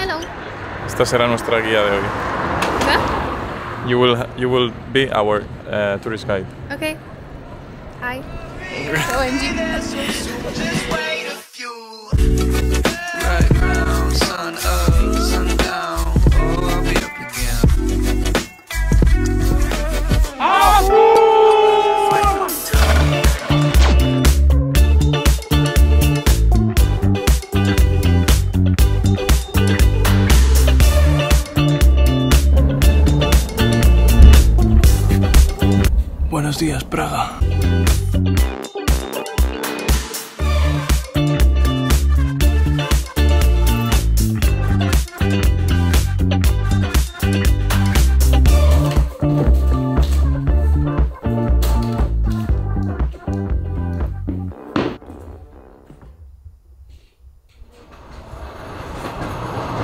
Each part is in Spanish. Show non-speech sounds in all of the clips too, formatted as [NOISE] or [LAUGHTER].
Hello. Esta será nuestra guía de hoy. You will, you will be our uh, tourist guide. Okay. Hi. [LAUGHS] OMG. Días, Praga.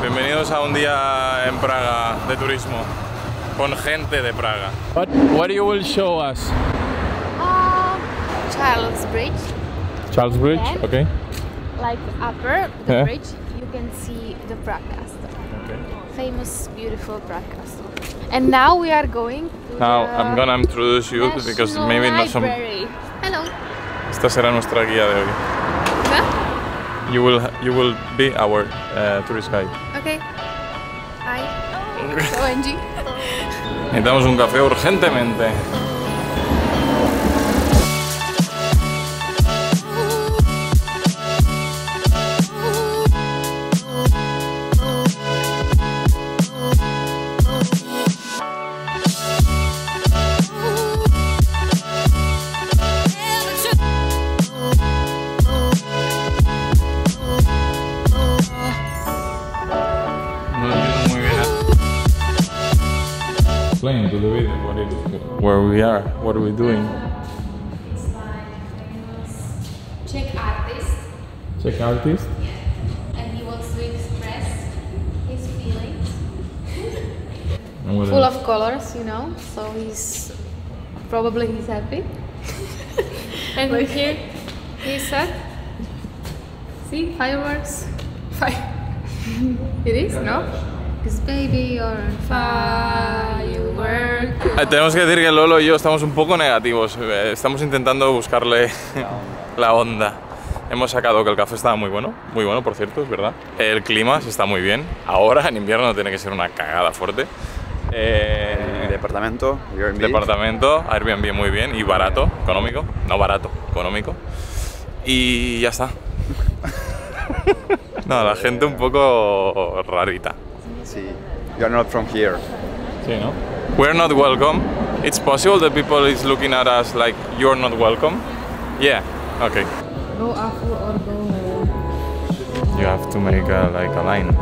Bienvenidos a un día en Praga de turismo con gente de Praga. What, what you will show us? Charles Bridge. Charles Bridge, Yeah. okay. Like upper the Yeah. bridge, you can see the Prague Castle. Famous, beautiful Prague Castle. And now we are going to Now I'm gonna introduce you because National maybe not some. Hello. Esta será nuestra guía de hoy. You will, you will be our uh, tourist guide. Okay. Hi. [LAUGHS] OMG. Necesitamos un café urgentemente. Explain to the video what it, where we are, what are we doing. Czech artist. Check artist. And he wants to express his feelings. Full else? of colors, you know. So he's probably he's happy. and here he said, "See fireworks, [LAUGHS] fire." it is no. Cause baby you're on firework. Eh, Tenemos que decir que Lolo y yo estamos un poco negativos. Eh, Estamos intentando buscarle [LAUGHS] la onda. Hemos sacado que el café estaba muy bueno, muy bueno por cierto, es verdad. El clima sí está muy bien. Ahora en invierno tiene que ser una cagada fuerte. Eh, Departamento, Airbnb. departamento, Airbnb muy bien y barato, económico, no barato, económico. Y ya está. [LAUGHS] No, la gente un poco rarita. Sí. You're not from here. Sí, ¿no? We're not welcome. It's possible that people is looking at us like you're not welcome. Yeah. Okay. Go Afu or go. You have to make a, like a line.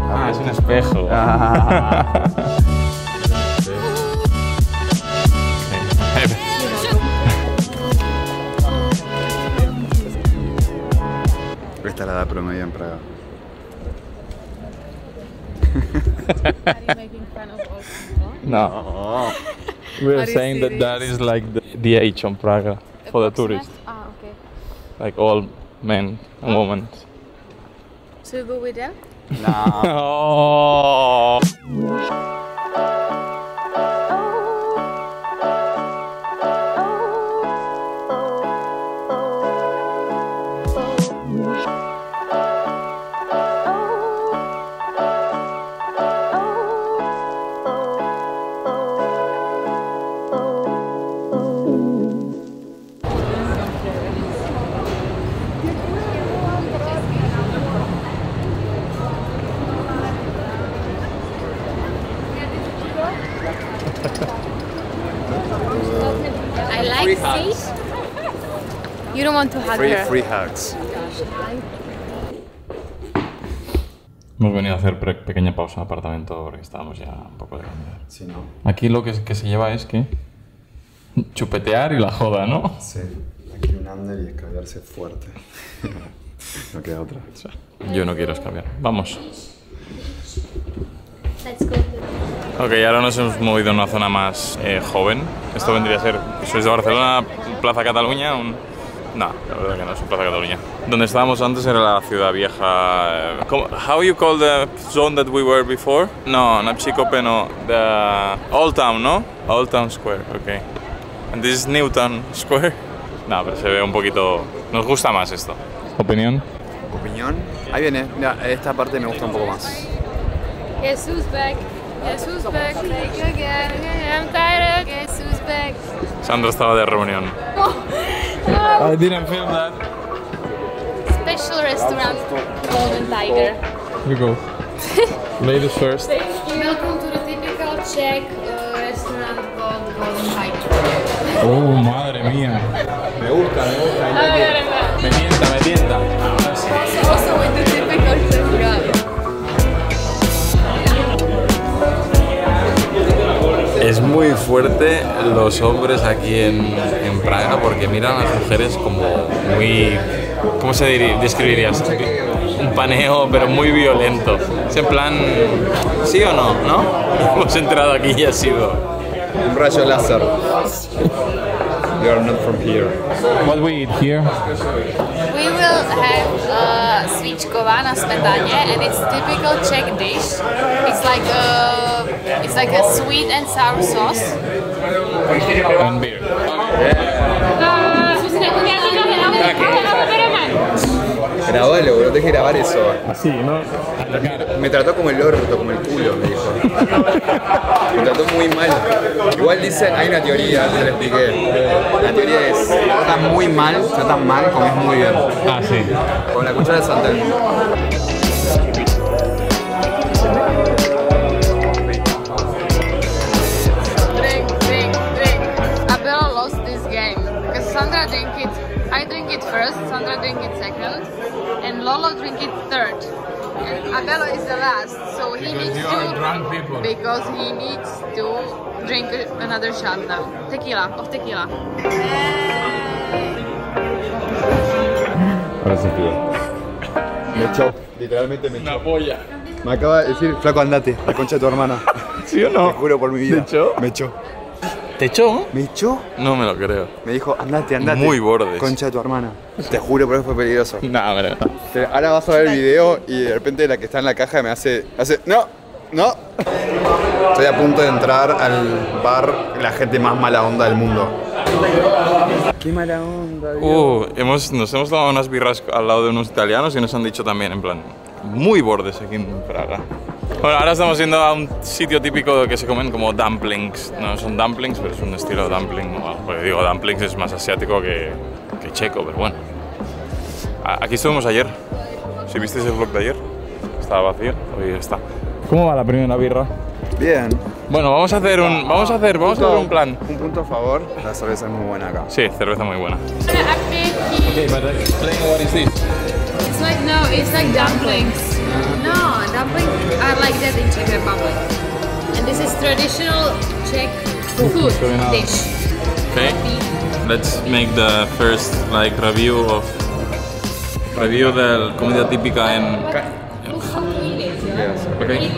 Ah, es un espejo. [LAUGHS] [LAUGHS] Esta es la edad promedio en Praga. Are you making fun of all people? no. [LAUGHS] We're Are you saying that that is like the, the age on Praga for the tourists. Ah, okay. Like all men and women. So you go with them? [LAUGHS] Oh. I like see. You don't want to hug Free, her. free hugs. Hemos venido a hacer pequeña pausa en el apartamento porque estábamos ya un poco de cambiar. Sí, ¿no? Aquí lo que, que se lleva es que chupetear y la joda, ¿no? Sí. Aquí un under y escabearse fuerte. [LAUGHS] no queda otra. Yo no quiero escabiar. Vamos. Let's go. Ok, ahora nos hemos movido a una zona más eh, joven. Esto vendría a ser, sois de Barcelona, Plaza Cataluña, un No, la verdad que no, es Plaza Cataluña. Donde estábamos antes era la ciudad vieja. eh, ¿cómo- How you call the zone that we were before? No, not Chicope, no. The Old Town, ¿no? Old Town Square, ok. And this is Newtown Square. No, pero se ve un poquito... Nos gusta más esto. ¿Opinión? Opinión. Ahí viene. Mira, esta parte me gusta un poco más. Who's back? Guess who's back? Like again, I'm tired. Who's back? Sandra estaba de reunión. I didn't film that. Special restaurant, Golden Tiger. You go. Ladies first. Welcome to the typical Czech uh, restaurant called Golden Tiger. Oh, madre mía. Me gusta, me gusta. Me tienta, me tienta. Es muy fuerte los hombres aquí en, Praga porque miran a las mujeres como muy... ¿Cómo se diri- describirías? Un paneo, pero muy violento. Es en plan... ¿Sí o no? ¿No? [LAUGHS] Hemos entrado aquí y ha sido... Un rayo láser. You are not from here. What we eat here? We will have uh, svíčková na smetane, and it's typical Czech dish. It's like a, it's like a sweet and sour sauce. And beer. Grabalo, bro, deje grabar eso. Así, ¿no? Me trató como el orto, como el culo, me dijo. Me trató muy mal. Igual dicen, hay una teoría, te la expliqué. La teoría es, tratan muy mal, tratan mal, comes muy bien. Ah, sí. Con la cuchara de Santel. Because he needs to drink another shot now. Tequila, of tequila. Ahora se Me echó, literalmente me echó. Una polla. Me acaba de decir, flaco, andate, la concha de tu hermana. [LAUGHS] ¿Sí o Te no? juro por mi vida. ¿Te echó? Me echó. ¿Te echó? ¿Me echó? No me lo creo. Me dijo, andate, andate. Muy bordes. Concha de tu hermana. Te juro, por eso fue peligroso. No, pero... Te- Ahora vas a ver el video y de repente la que está en la caja me hace, hace, no, no. Estoy a punto de entrar al bar, la gente más mala onda del mundo. Qué mala onda, Uh, hemos, nos hemos tomado unas birras al lado de unos italianos y nos han dicho también, en plan, muy bordes aquí en Praga. Bueno, ahora estamos yendo a un sitio típico que se comen como dumplings. No son dumplings, pero es un estilo dumpling. Porque digo, dumplings es más asiático que, que checo, pero bueno. Aquí estuvimos ayer. Si visteis el vlog de ayer, estaba vacío, hoy está. ¿Cómo va la primera birra? Bien. Bueno, vamos a hacer un, vamos a hacer, vamos a hacer un plan. Un punto a favor, la cerveza es muy buena acá. Sí, cerveza muy buena. Okay, but explain what is this. It's like no, it's like dumplings. No, dumplings are like that in Czech Republic. And this is traditional Czech food dish. Okay, let's make the first like review of review de comida típica en. Yes. Okay.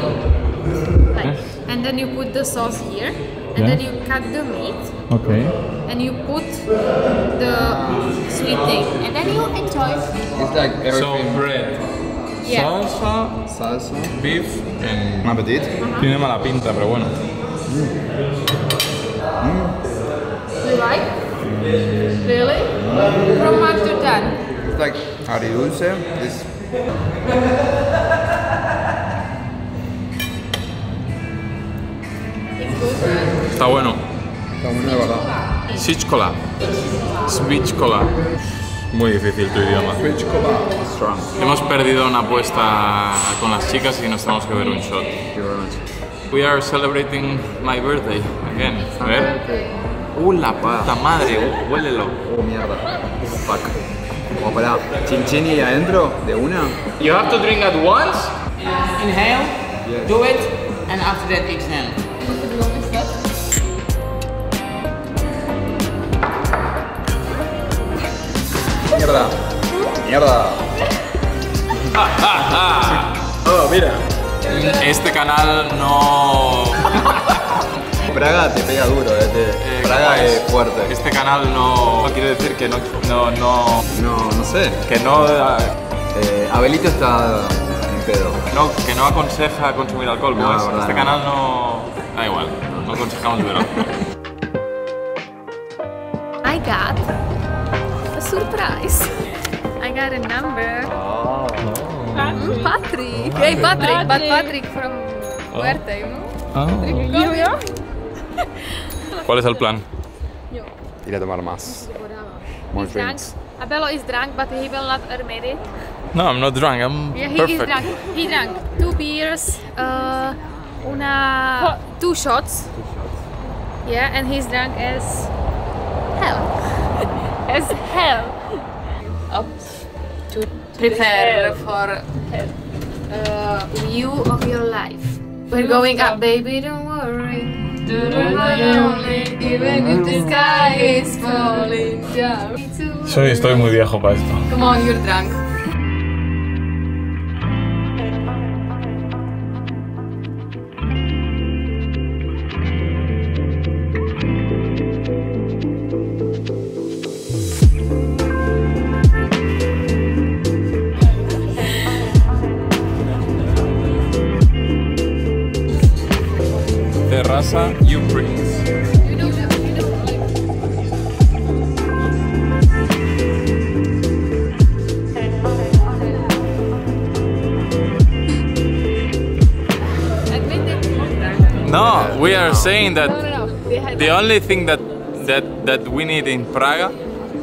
Like, and then you put the sauce here, and then you cut the meat, Okay. and you put the sweet thing, and then you enjoy. It's like everything. So everything. bread, Yeah. salsa, Salsa. beef, and Un appetit. Uh-huh. tiene mala pinta, pero bueno. Mm. You like? Really? From one to ten. It's like agridulce. It's Está bueno. está bueno de verdad. Sichkola. Svichkola. Muy difícil tu idioma. Strong. Hemos perdido una apuesta con las chicas y nos tenemos que ver un shot. Thank you very much. We are celebrating my birthday again. A ver. Uh, la puta madre, uh, huélelo. Oh, mierda. Fuck. Como para chin y adentro de una. You have to drink at once, inhale, Yes. do it, and after that exhale. Mierda. Mierda. [LAUGHS] Oh, mira. Este canal no. [LAUGHS] Praga te pega duro, eh. te- Praga es fuerte. Este canal no, no quiere decir que no, no, no, No, no sé. que no, Eh, Abelito está en pedo. no, que no aconseja consumir alcohol. No, pues. verdad, este no. canal no, da igual, no aconsejamos beber alcohol. I got surprise. I got a number. Mm, Patrick. Hey, Patrick, but Patrick from Huerta, you know? ¿Cuál es el plan? Ir a tomar más. More He's drunk. drinks. Abello is drunk, but he will not admit it. No, I'm not drunk. I'm Yeah, he perfect. is drunk. He drank two beers, uh, una, two shots. two shots. Yeah, and he's drunk as hell. As hell. Up to prepare for uh, view of your life. We're going up, baby. Don't worry. Don't worry, even if the sky is falling down. Soy, estoy muy viejo para esto. Come on, you're drunk. You Prince. You know, you know, like Admit it. No, we are saying that No, no, no. The only thing that that that we need in Praga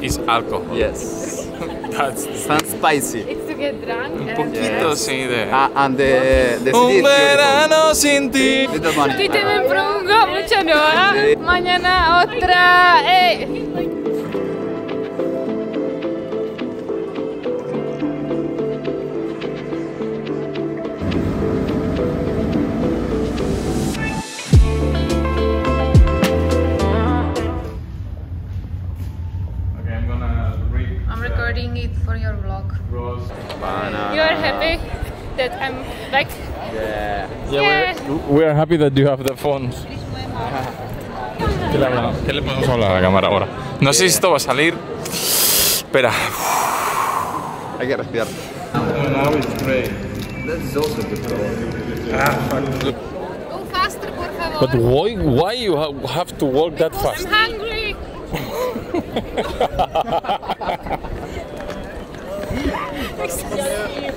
is alcohol. Yes. [LAUGHS] That's Tan spicy. It's to get drunk un and poquito sí de. Ah, and the, the city Un verano sin ti. Little money. Kita memperunggah mucha doa. Mañana otra. We are happy that you have the phones. ¿Qué le, hablamos? ¿Qué le podemos hablar a la cámara ahora? No sé si esto va a salir. Espera. Hay que respirar. That is also good Go faster, por favor. But why, why you have to walk that fast? I'm fast? hungry. [LAUGHS] [LAUGHS]